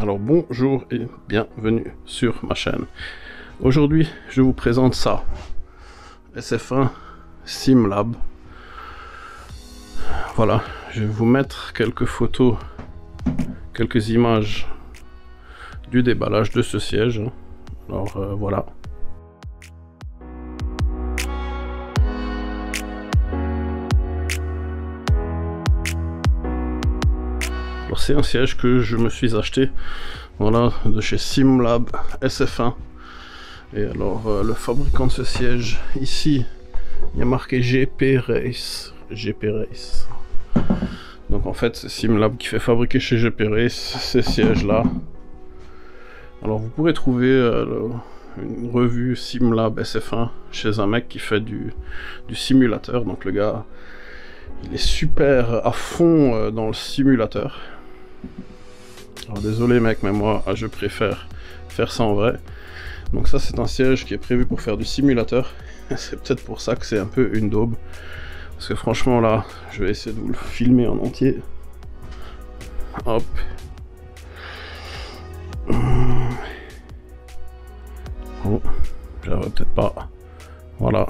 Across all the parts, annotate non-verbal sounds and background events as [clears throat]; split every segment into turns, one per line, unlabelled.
Alors bonjour et bienvenue sur ma chaîne. Aujourd'hui, je vous présente ça. SF1 SimLab. Voilà, je vais vous mettre quelques photos, quelques images du déballage de ce siège. Alors euh, voilà. C'est un siège que je me suis acheté, voilà, de chez Simlab SF1. Et alors euh, le fabricant de ce siège, ici, il y a marqué GP Race. GP Race. Donc en fait c'est Simlab qui fait fabriquer chez GP Race ces sièges là. Alors vous pourrez trouver euh, une revue Simlab SF1 chez un mec qui fait du, du simulateur. Donc le gars, il est super à fond euh, dans le simulateur. Alors désolé mec, mais moi je préfère faire ça en vrai. Donc ça c'est un siège qui est prévu pour faire du simulateur. [laughs] C'est peut-être pour ça que c'est un peu une daube. Parce que franchement là, je vais essayer de vous le filmer en entier. Hop. [clears throat] Oh, j'arrive peut-être pas. Voilà.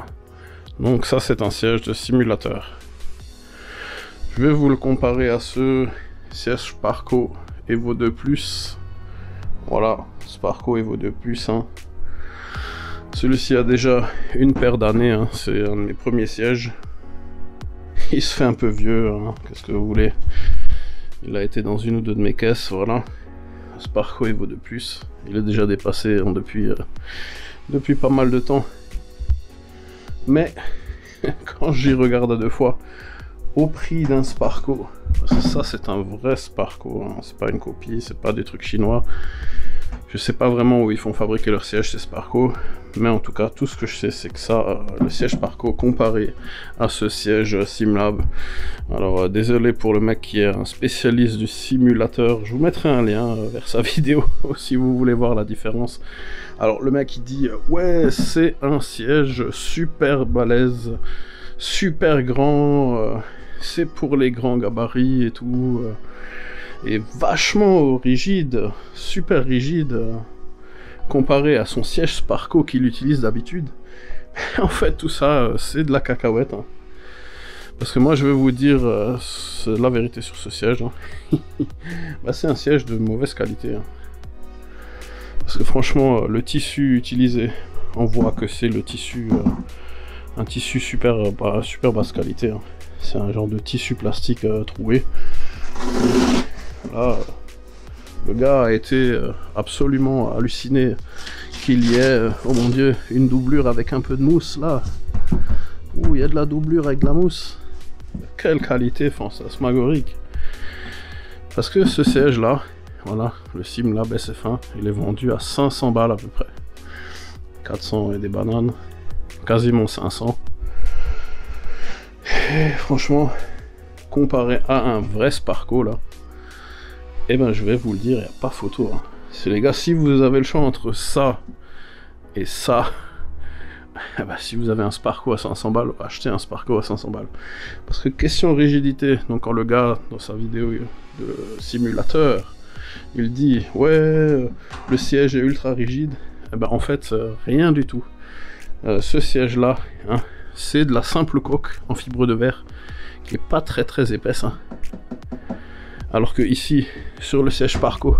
Donc ça c'est un siège de simulateur. Je vais vous le comparer à ce siège Sparco Evo 2 Plus. Voilà, Sparco Evo 2 Plus. Hein. Celui-ci a déjà une paire d'années, hein. c'est un de mes premiers sièges. Il se fait un peu vieux, hein. qu'est-ce que vous voulez? Il a été dans une ou deux de mes caisses, voilà. Sparco Evo 2 Plus. Il est déjà dépassé depuis, euh, depuis pas mal de temps. Mais [laughs] quand j'y regarde à deux fois, au prix d'un Sparco, ça c'est un vrai Sparco, hein. c'est pas une copie, c'est pas des trucs chinois. Je sais pas vraiment où ils font fabriquer leur siège ces Sparco, mais en tout cas tout ce que je sais c'est que ça, euh, le siège Sparco comparé à ce siège Simlab. Alors euh, désolé pour le mec qui est un spécialiste du simulateur, je vous mettrai un lien euh, vers sa [laughs] vidéo si vous voulez voir la différence. Alors le mec il dit ouais c'est un siège super balèze, super grand c'est pour les grands gabarits et tout. Euh, et vachement rigide, super rigide, euh, comparé à son siège Sparco qu'il utilise d'habitude. [laughs] en fait, tout ça, euh, c'est de la cacahuète. Hein. Parce que moi, je vais vous dire la vérité sur ce siège. Hein. [laughs] bah, c'est un siège de mauvaise qualité. Hein. Parce que franchement, le tissu utilisé, on voit que c'est le tissu, un tissu super, bah, super basse qualité. C'est un genre de tissu plastique euh, troué. Là, le gars a été euh, absolument halluciné qu'il y ait, euh, oh mon dieu, une doublure avec un peu de mousse là. Ouh, il y a de la doublure avec de la mousse. Quelle qualité fantasmagorique. Parce que ce siège là, voilà, le SimLab SF1, il est vendu à 500 balles à peu près. 400 et des bananes, quasiment 500 franchement, comparé à un vrai Sparco là, eh ben je vais vous le dire, il n'y a pas photo. Hein. C'est les gars, si vous avez le choix entre ça et ça, [laughs] eh ben, si vous avez un Sparco à 500 balles, achetez un Sparco à 500 balles. Parce que question rigidité, donc quand le gars dans sa vidéo de simulateur, il dit ouais le siège est ultra rigide, eh ben en fait euh, rien du tout. Euh, ce siège là, hein, c'est de la simple coque en fibre de verre qui est pas très très épaisse. Hein. Alors que ici, sur le siège Parco,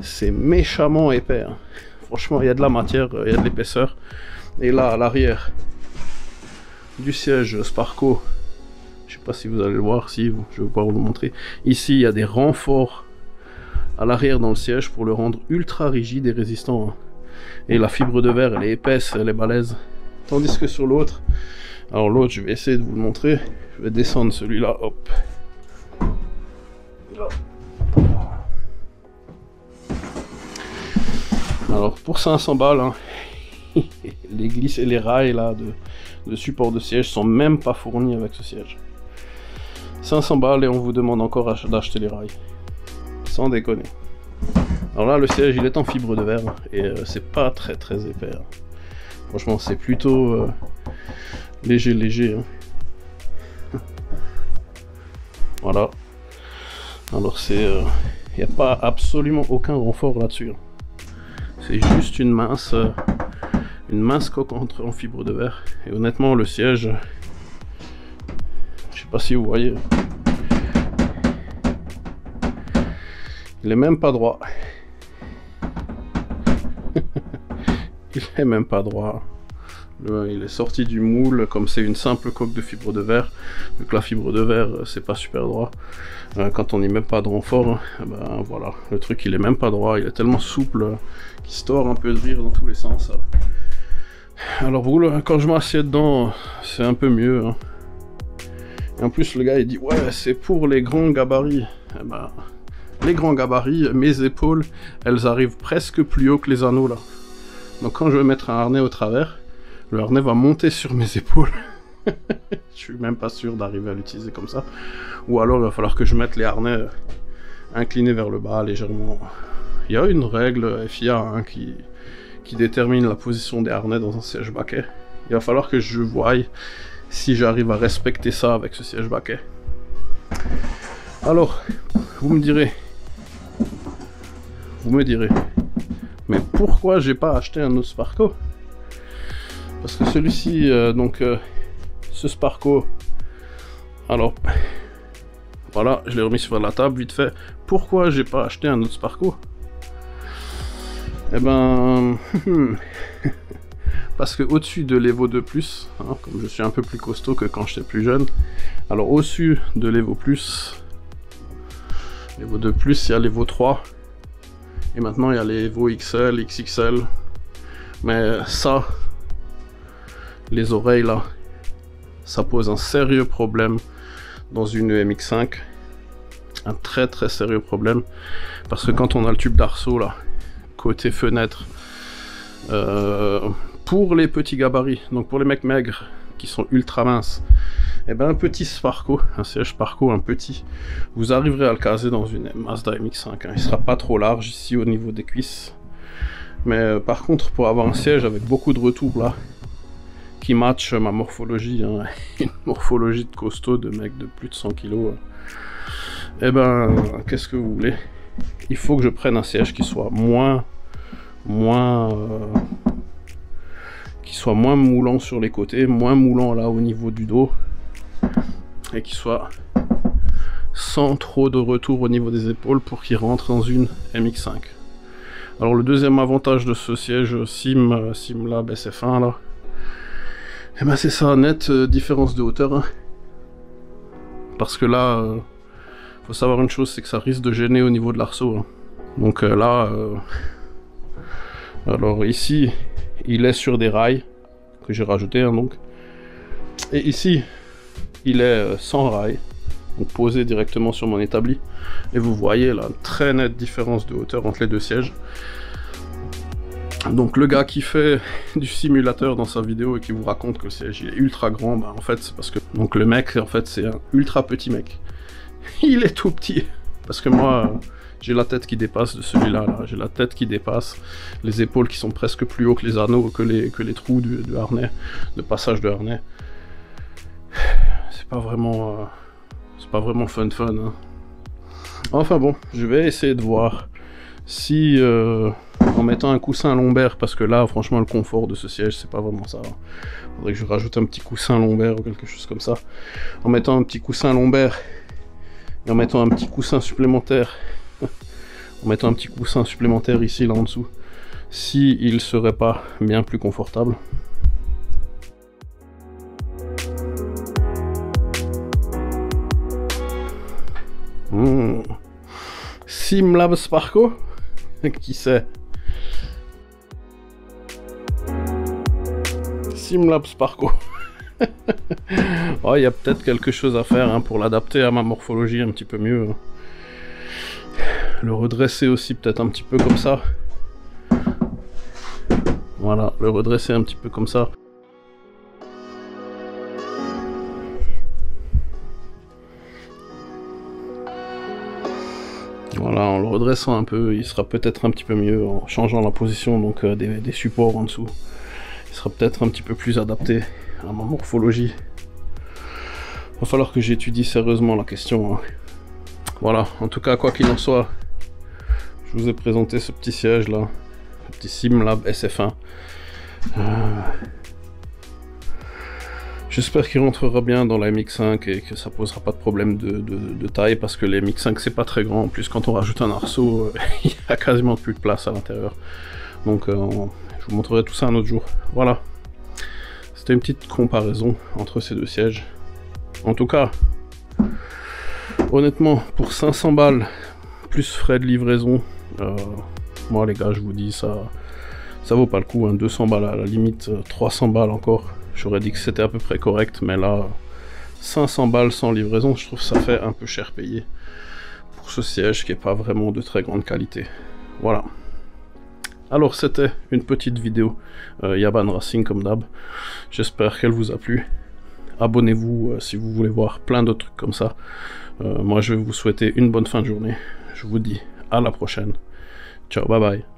c'est méchamment épais. Hein. Franchement, il y a de la matière, il y a de l'épaisseur. Et là, à l'arrière du siège Sparco, je sais pas si vous allez le voir, si je vais pouvoir vous le montrer. Ici, il y a des renforts à l'arrière dans le siège pour le rendre ultra rigide et résistant. Hein. Et la fibre de verre, elle est épaisse, elle est balèze. Tandis que sur l'autre, alors l'autre, je vais essayer de vous le montrer. Je vais descendre celui-là, hop. Alors pour 500 balles, hein, [laughs] les glisses et les rails là de, support de siège sont même pas fournis avec ce siège. 500 balles et on vous demande encore d'acheter les rails. Sans déconner. Alors là, le siège il est en fibre de verre et euh, c'est pas très très épais. Hein. Franchement, c'est plutôt euh, léger, léger. Hein. [laughs] voilà. Alors c'est... Euh, Il n'y a pas absolument aucun renfort là-dessus. C'est juste une mince, euh, une mince coque entre en fibre de verre. Et honnêtement, le siège, je sais pas si vous voyez, il est même pas droit. Il est même pas droit il est sorti du moule comme c'est une simple coque de fibre de verre. Vu que la fibre de verre, euh, c'est pas super droit. Euh, quand on n'y met pas de renfort, hein, eh ben voilà, le truc il est même pas droit, il est tellement souple qu'il store un peu de rire dans tous les sens. Alors quand je m'assieds dedans, c'est un peu mieux. Hein. En plus le gars il dit ouais c'est pour les grands gabarits. Eh ben, les grands gabarits, mes épaules, elles arrivent presque plus haut que les anneaux là. Donc quand je vais mettre un harnais au travers, le harnais va monter sur mes épaules. [laughs] je suis même pas sûr d'arriver à l'utiliser comme ça. Ou alors il va falloir que je mette les harnais inclinés vers le bas légèrement. Il y a une règle FIA hein, qui, qui détermine la position des harnais dans un siège baquet. Il va falloir que je voie si j'arrive à respecter ça avec ce siège baquet. Alors, vous me direz, vous me direz, mais pourquoi j'ai pas acheté un autre Sparco parce que celui-ci, euh, donc euh, ce Sparco, alors voilà, je l'ai remis sur la table vite fait. Pourquoi j'ai pas acheté un autre Sparco Eh ben, [laughs] parce que au-dessus de l'Evo 2 Plus, hein, comme je suis un peu plus costaud que quand j'étais plus jeune, alors au-dessus de l'Evo Plus, l'Evo 2 Plus, il y a l'Evo 3, et maintenant il y a l'Evo XL, XXL, mais ça, les oreilles là, ça pose un sérieux problème dans une EMX5. Un très très sérieux problème. Parce que quand on a le tube d'arceau là, côté fenêtre, euh, pour les petits gabarits, donc pour les mecs maigres qui sont ultra minces, eh ben un petit Sparco, un siège Sparco, un petit, vous arriverez à le caser dans une Mazda MX5. Hein. Il sera pas trop large ici au niveau des cuisses. Mais euh, par contre, pour avoir un siège avec beaucoup de retour là, qui match ma morphologie, hein. [laughs] une morphologie de costaud, de mec de plus de 100 kilos. Eh ben, qu'est-ce que vous voulez? Il faut que je prenne un siège qui soit moins, moins, euh, qui soit moins moulant sur les côtés, moins moulant là au niveau du dos, et qui soit sans trop de retour au niveau des épaules pour qu'il rentre dans une MX5. Alors le deuxième avantage de ce siège Sim, euh, Simlab SF1 là, et ben c'est ça, net euh, différence de hauteur. Hein. Parce que là, euh, faut savoir une chose, c'est que ça risque de gêner au niveau de l'arceau. Hein. Donc euh, là, alors ici, il est sur des rails que j'ai rajouté hein, donc. Et ici, il est sans rails, donc posé directement sur mon établi. Et vous voyez là, très nette différence de hauteur entre les deux sièges. Donc le gars qui fait [laughs] du simulateur dans sa vidéo et qui vous raconte que le siège est ultra grand, bah en fait c'est parce que donc le mec en fait c'est un ultra petit mec. [laughs] Il est tout petit parce que moi j'ai la tête qui dépasse de celui-là, -là, j'ai la tête qui dépasse, les épaules qui sont presque plus hauts que les anneaux, que les, que les trous du, harnais, de passage de harnais. C'est pas vraiment, euh, c'est pas vraiment fun fun. Hein. Enfin bon, je vais essayer de voir si euh, en mettant un coussin lombaire, parce que là, franchement, le confort de ce siège, c'est pas vraiment ça. Il Faudrait que je rajoute un petit coussin lombaire ou quelque chose comme ça. En mettant un petit coussin lombaire et en mettant un petit coussin supplémentaire, [laughs] en mettant un petit coussin supplémentaire ici, là en dessous, si il serait pas bien plus confortable. Mmh. Simlab Sparko? [laughs] Qui sait Simlab Sparko. [laughs] oh, il y a peut-être quelque chose à faire hein, pour l'adapter à ma morphologie un petit peu mieux. Hein. Le redresser aussi peut-être un petit peu comme ça. Voilà, le redresser un petit peu comme ça. Voilà, en le redressant un peu, il sera peut-être un petit peu mieux en changeant la position donc euh, des, supports en dessous. Il sera peut-être un petit peu plus adapté à ma morphologie. Va falloir que j'étudie sérieusement la question. Hein. Voilà, en tout cas, quoi qu'il en soit, je vous ai présenté ce petit siège là, le petit Simlab SF1. Euh, j'espère qu'il rentrera bien dans la MX5 et que ça posera pas de problème de, taille parce que les MX5 c'est pas très grand. En plus, quand on rajoute un arceau, [laughs] il y a quasiment plus de place à l'intérieur. Donc, je vous montrerai tout ça un autre jour. Voilà. C'était une petite comparaison entre ces deux sièges. En tout cas, honnêtement, pour 500 balles, plus frais de livraison, euh, moi les gars, je vous dis, ça ça vaut pas le coup. 200 hein. balles à la limite, 300 balles encore. J'aurais dit que c'était à peu près correct, mais là, 500 balles sans livraison, je trouve que ça fait un peu cher payé pour ce siège qui est pas vraiment de très grande qualité. Voilà. Alors c'était une petite vidéo euh, Yaban Racing comme d'hab. J'espère qu'elle vous a plu. Abonnez-vous euh, si vous voulez voir plein d'autres trucs comme ça. Euh, moi je vais vous souhaiter une bonne fin de journée. Je vous dis à la prochaine. Ciao, bye bye.